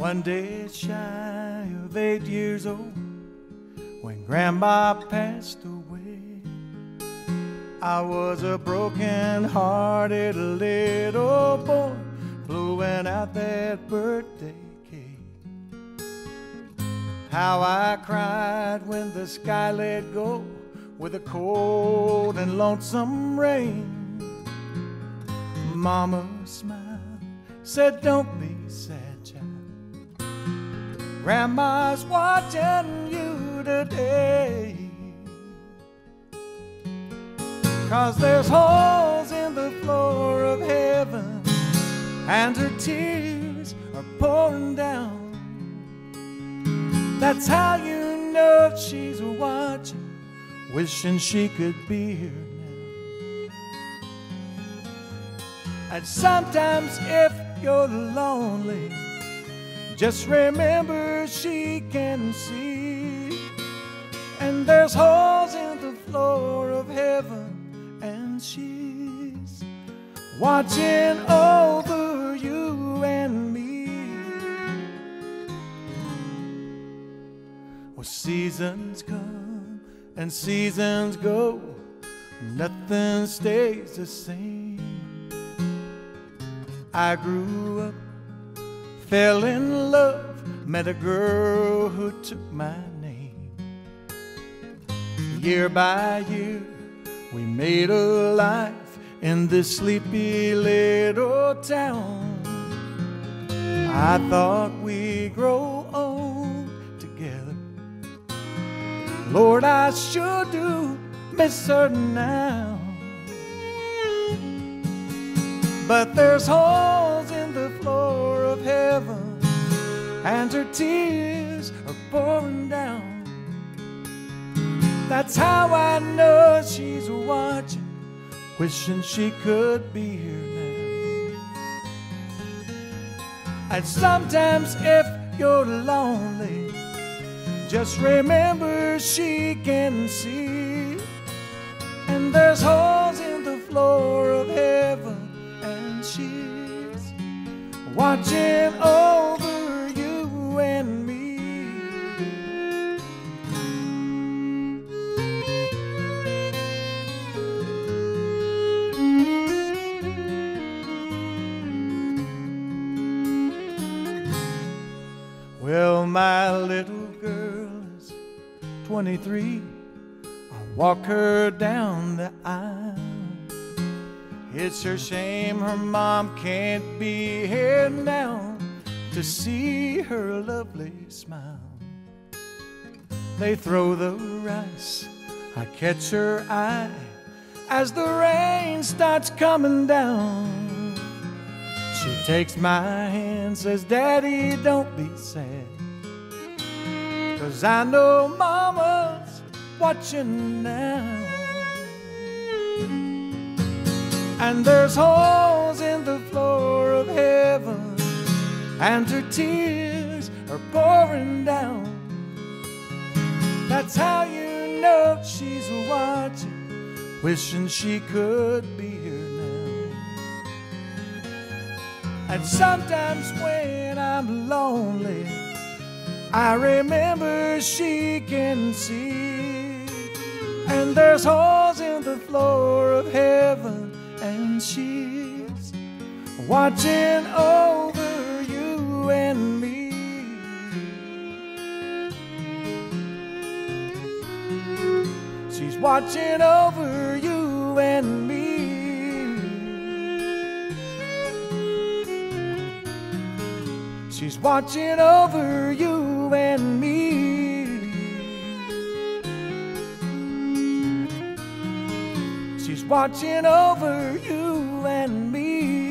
One day shy of eight years old, when Grandma passed away, I was a broken hearted little boy blowing out that birthday cake. How I cried when the sky let go with a cold and lonesome rain. Mama smiled, said, Don't be sad. Grandma's watching you today. Cause there's holes in the floor of heaven, and her tears are pouring down. That's how you know she's watching, wishing she could be here now. And sometimes, if you're lonely, just remember she can see. And there's holes in the floor of heaven, and she's watching over you and me. Well, seasons come and seasons go, nothing stays the same. I grew up, fell in love, met a girl who took my name. Year by year, we made a life in this sleepy little town. I thought we'd grow old together. Lord, I sure do miss her now. But there's holes and her tears are pouring down. That's how I know she's watching, wishing she could be here now. And sometimes, if you're lonely, just remember she can see. And there's holes in the floor of heaven and she's watching my little girl is 23. I walk her down the aisle. It's her shame her mom can't be here now to see her lovely smile. They throw the rice, I catch her eye as the rain starts coming down. She takes my hand, says, Daddy, don't be sad. Cause I know Mama's watching now. And there's holes in the floor of heaven, and her tears are pouring down. That's how you know she's watching, wishing she could be here now. And sometimes when I'm lonely, I remember she can see. And there's holes in the floor of heaven and she's watching over you and me. She's watching over you and me. She's watching over you and me. She's watching over you and me.